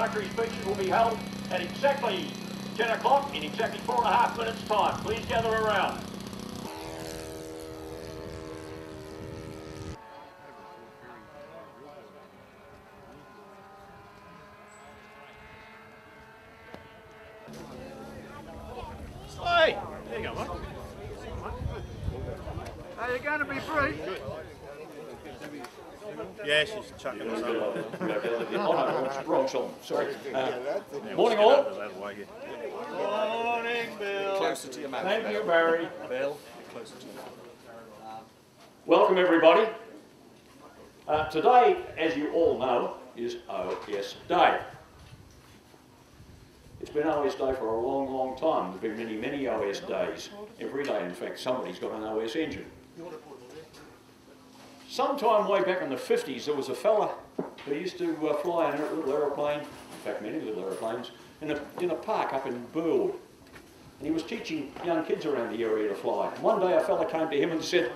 introductory speeches will be held at exactly 10 o'clock in exactly four and a half minutes' time. Please gather around. Hey, there you go, mate. Are you going to be brief? Yeah, she's chucking us over. oh, no, wrong song. Sorry. Uh, Morning, all. get out of that way here. Morning, Bill. Closer to your mouth. Thank you, Barry. Bill, closer to your mouth. Welcome, everybody. Uh, today, as you all know, is OS Day. It's been OS Day for a long, long time. There's been many, many OS days. Every day, in fact, somebody's got an OS engine. Sometime way back in the 50s, there was a fella who used to uh, fly in a little aeroplane, in fact, many little aeroplanes, in a, in a park up in Burwood. And he was teaching young kids around the area to fly. One day, a fella came to him and said,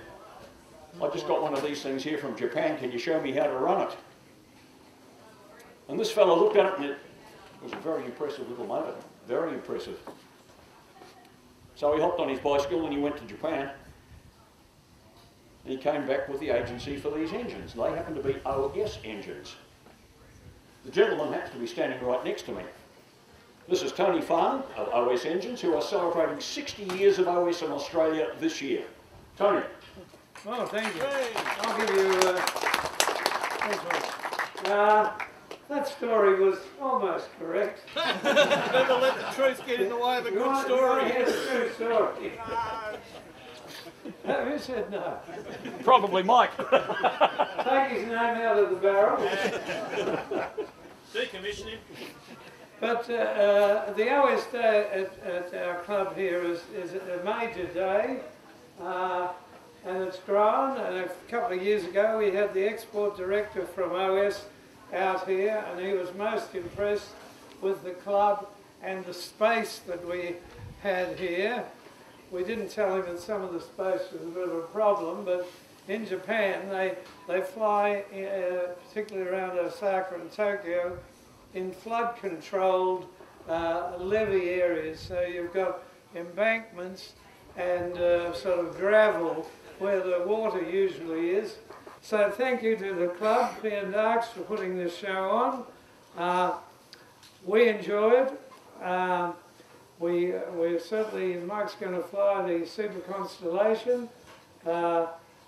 I just got one of these things here from Japan. Can you show me how to run it? And this fellow looked at it and it was a very impressive little motor. Very impressive. So he hopped on his bicycle and he went to Japan. And he came back with the agency for these engines. They happen to be OS engines. The gentleman happens to be standing right next to me. This is Tony Farn of OS Engines, who are celebrating 60 years of OS in Australia this year. Tony, Oh, thank you. I'll give you. Uh, thanks, mate. uh, that story was almost correct. Never let the truth get in the way of a good want- you want to story. hear the true story? No, Who said no? probably Mike. Take his name out of the barrel. Decommission him. But uh, uh, the OS Day at, at our club here is, is a major day, uh, and it's grown. And a couple of years ago, we had the export director from OS out here, and he was most impressed with the club and the space that we had here. We didn't tell him that some of the space was a bit of a problem, but in Japan, they, they fly, uh, particularly around Osaka and Tokyo, in flood controlled uh, levee areas. So you've got embankments and uh, sort of gravel where the water usually is. So thank you to the club, P&DARCS, for putting this show on. Uh, we enjoyed. Uh, we, we're certainly, Mike's going to fly the Super Constellation, uh,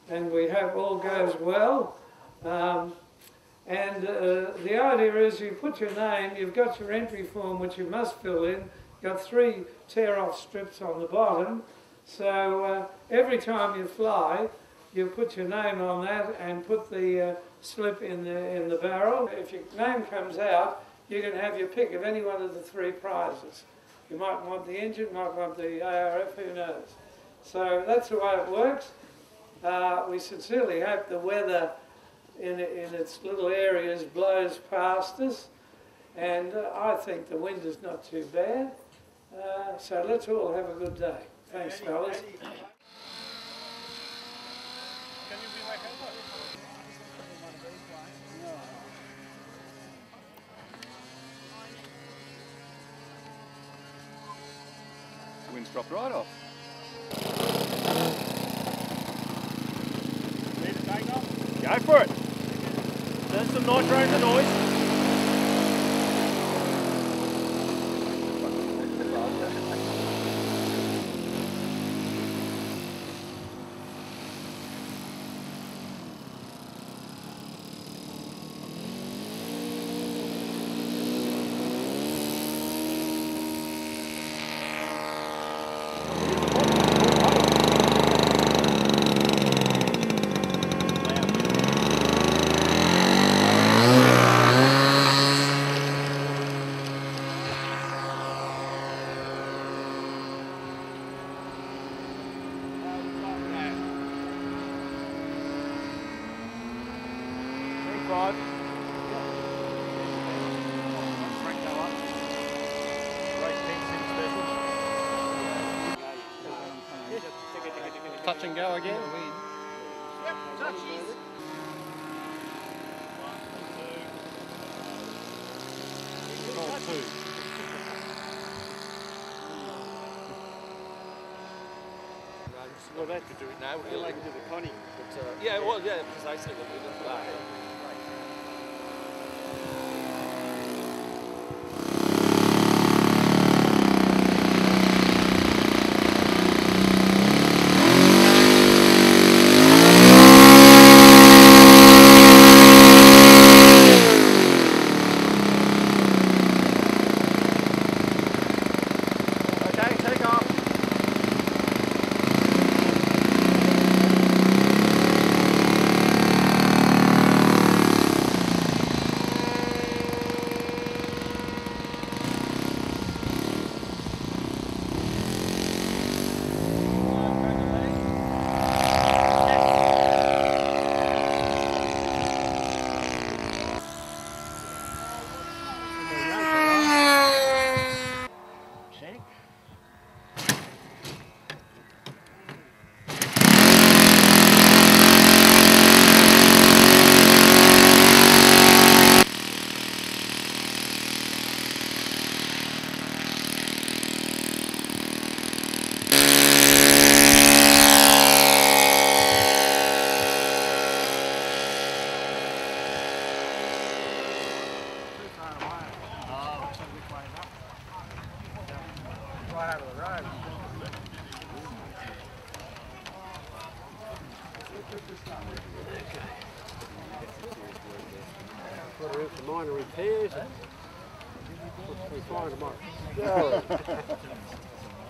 and we hope all goes well. Um, and uh, the idea is you put your name, you've got your entry form which you must fill in, you've got three tear off strips on the bottom. So uh, every time you fly, you put your name on that and put the uh, slip in the, in the barrel. If your name comes out, you can have your pick of any one of the three prizes. You might want the engine, might want the ARF, who knows. So that's the way it works. Uh, we sincerely hope the weather in, in its little areas blows past us, and uh, I think the wind is not too bad. Uh, so let's all have a good day. Thanks, fellas. Can you be back over? Wind's dropped right off. Need to take off? Go for it. There's some nitro in the noise. side. Touch and go again. Yep, touchies. Oh, two. Well, they could do it now. We're going to do the Connie. But, uh, yeah, well, yeah, precisely.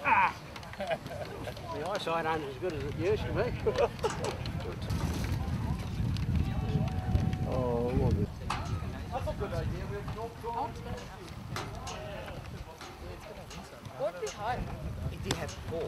Ah. The eyesight ain't as good as it used to be. Oh, what is What did I? It did have four.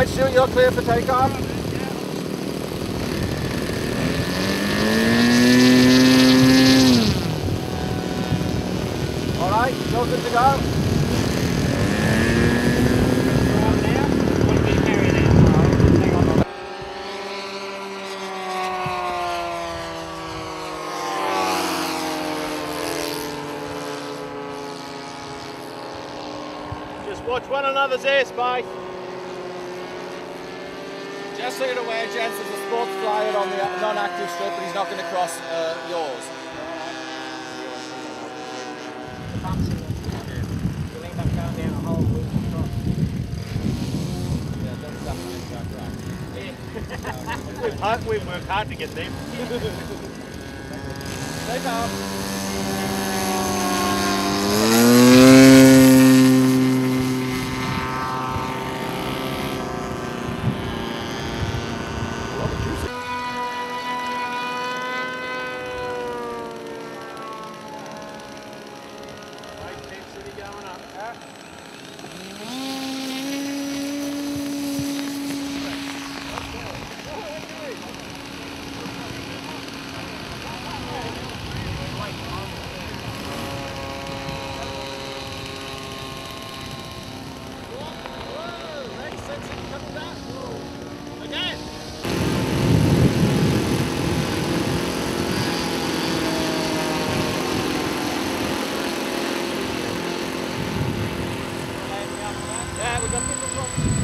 Right, Stuart, you're clear for takeoff. All right, you're good to go. Just watch one another's airspace. Just so you're aware, gents, there's a sports flyer on the non-active strip, but he's not going to cross uh, yours. Yeah, that's definitely exact right. We've, worked hard to get them. Take off. É, eu já fiz o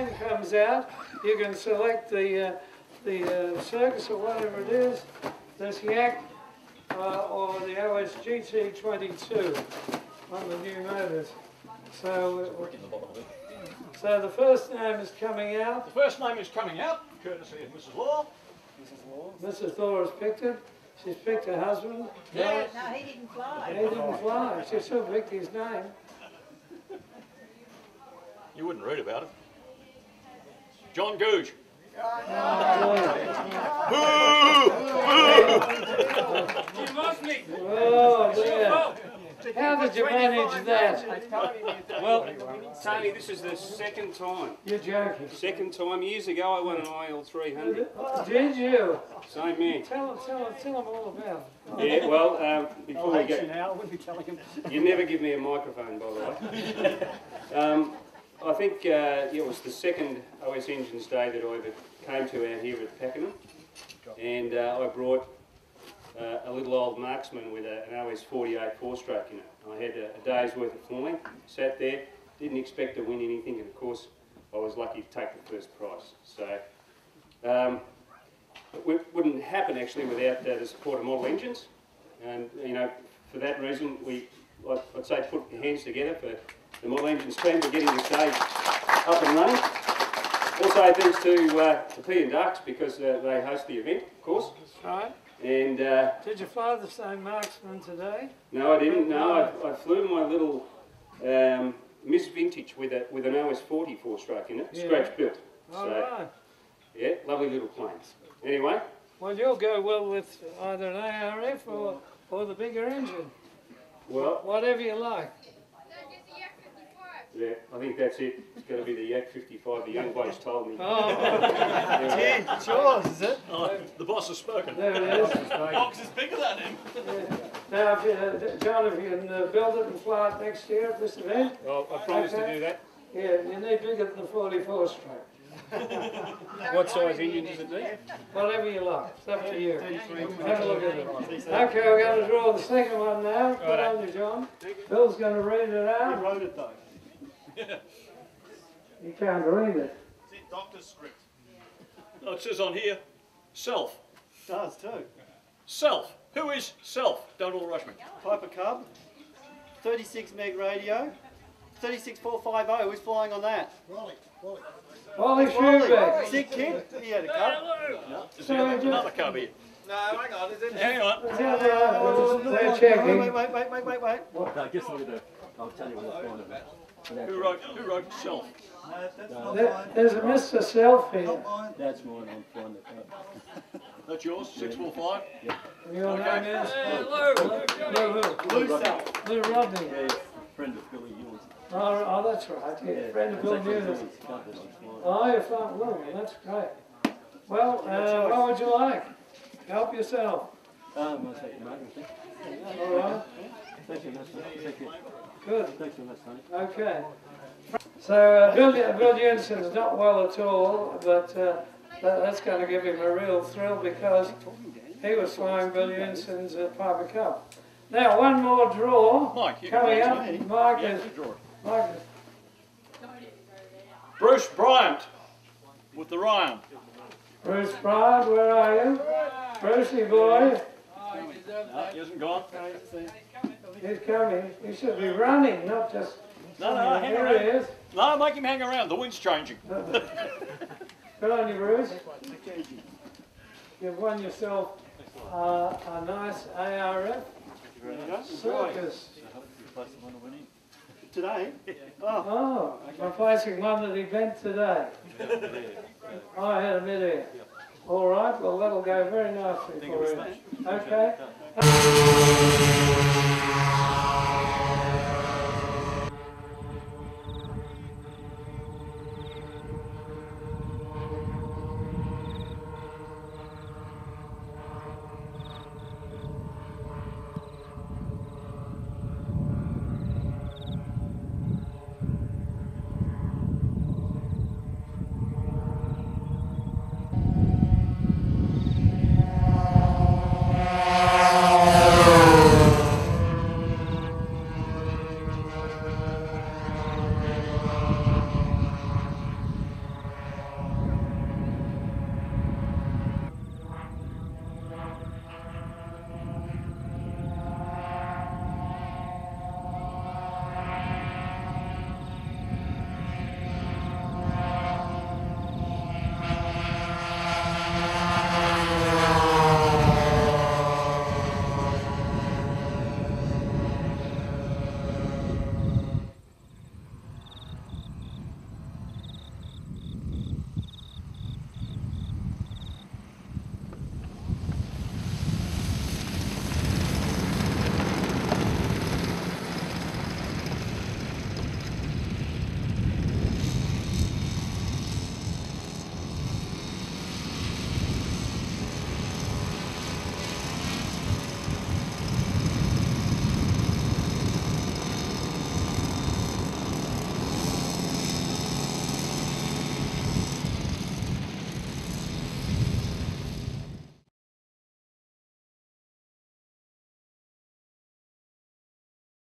your comes out, you can select the, uh, the uh, circus or whatever it is, this Yak uh, or the OS GT22 on the new motors. So, uh, so the first name is coming out. The first name is coming out, courtesy of Mrs. Law. Mrs. Law Mrs. Law has picked it. She's picked her husband. No, he didn't fly. He didn't fly. She still picked his name. You wouldn't read about it. John Googe. Oh, dear. How did you manage that? Well, Tony, this is the second time. You're joking. Second time. Years ago, I won an IL 300. Did you? Same man. Tell him, tell him, tell him all about it. Yeah, well, um, before we go, now, I wouldn't be telling him. you never give me a microphone, by the way. Um, I think uh, it was the second OS Engines Day that I ever came to out here at Pakenham. And uh, I brought uh, a little old marksman with a, an OS 48 four-stroke in it. I had a, a day's worth of flying, sat there, didn't expect to win anything, and of course, I was lucky to take the first prize. So, um, it wouldn't happen actually without uh, the support of Model Engines. And, you know, for that reason, we, I'd, I'd say, put hands together for the Model Engines team for getting the stage up and running. Also, thanks to, uh, to P and DARCS because uh, they host the event, of course. Right? And uh, Did you fly the same marksman today? no, I didn't. No, I, I flew my little um, Miss Vintage with a with an OS 40 four stroke in it, Yeah. scratch built. All So right. yeah, lovely little planes. Anyway, Well, you'll go well with either an ARF or, or the bigger engine. well, Whatever you like. Yeah, I think that's it. It's going to be the Yak 55. The young boys told me. Oh, Anyway, It's yours, is it? Oh, the boss has spoken. there it is. Box is bigger than him. Now, if you, uh, John, if you can uh, build it and fly it next year at this event, well, I promise Okay. to do that. yeah, you need bigger than the 44 stroke. What size engine does it need? Whatever you like, it's up to you. Have a look at it. Okay, we're going to draw the second one now. Good on you, John. Bill's going to read it I out. wrote it though. You can't read it. Doctor's script. Oh, it says on here, self. Does too. Self. Who is self? Don't all rush me. Piper Cub, 36 meg radio, 36450 who's flying on that? Wally Wally, Shoeback. sick kid, he had a cub. Is So there just- another cub here? No, hang on, is it? Hang on. Tell the others, They're Wait, checking. wait, wait, wait, wait, wait, wait. No, just a little. I'll tell you when it's going to Who wrote, who wrote self? There- There's a Mr. Self here. That's mine, I'm flying the car. That's yours, 645? Your name is? Hello. Lou who? Blue cell. Lou Rodney. Yeah, friend of Billy Ewell's. Oh, oh, that's right, yeah, friend of Bill It's actually Newlands. Billy's cub that I'm flying. Oh, you're flying Lou, well, that's great. Well, uh, what would you like? Help yourself. Um, I'll take your mate, I think. All right, Thank you, Master. Thank you. good. Thanks very much, Tony. Okay. So uh, Bill, Bill Jensen's not well at all, but uh, that, that's going to give him a real thrill because he was flying Bill Jensen's uh, Piper Cub. Now, one more draw Mike, you coming up. it. Mike Yeah, is, you draw it. Mike is Bruce Bryant with the Ryan. Bruce Bryant, where are you? Brucey boy, No, he hasn't gone. He's coming. He should be running, not just. No, no, hang There he around. is. No, make him hang around. The wind's changing. Good on you, Bruce. You've won yourself uh, a nice ARF circus. Today? Oh, replacing one that he bent today. I had a mid-air. All right, well, that'll go very nicely for you. Okay?